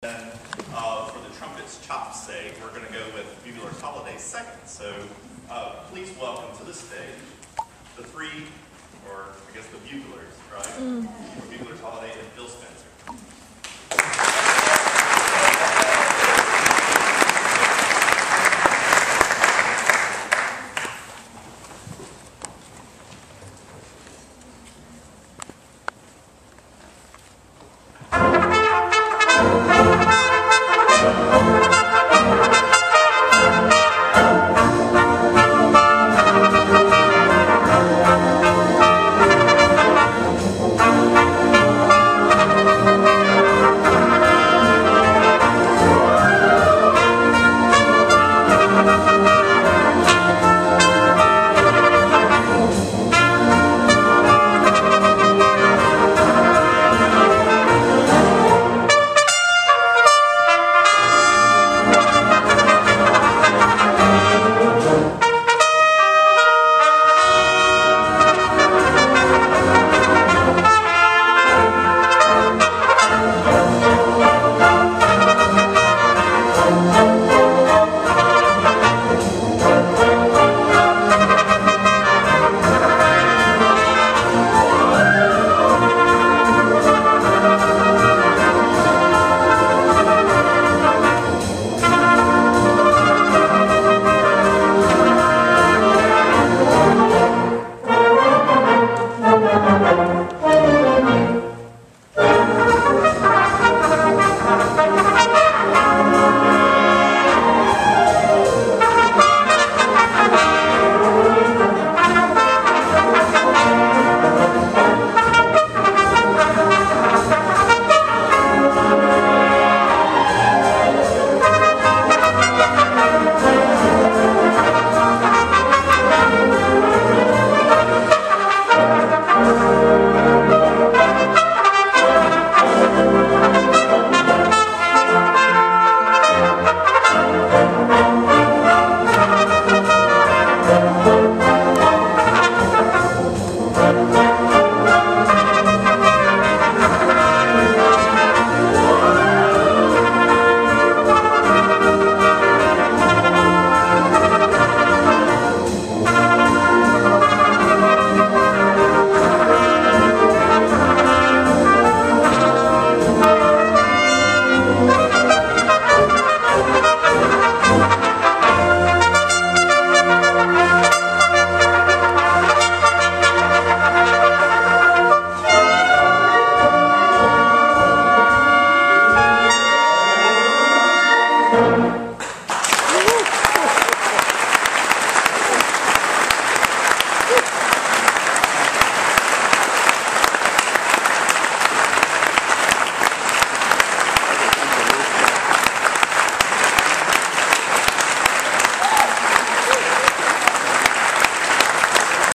Then, uh, for the trumpet's chop's sake, we're going to go with Bugler's Holiday second. So, uh, please welcome to the stage the three, or I guess the Buglers, right? Mm. Bugler's Holiday and Phil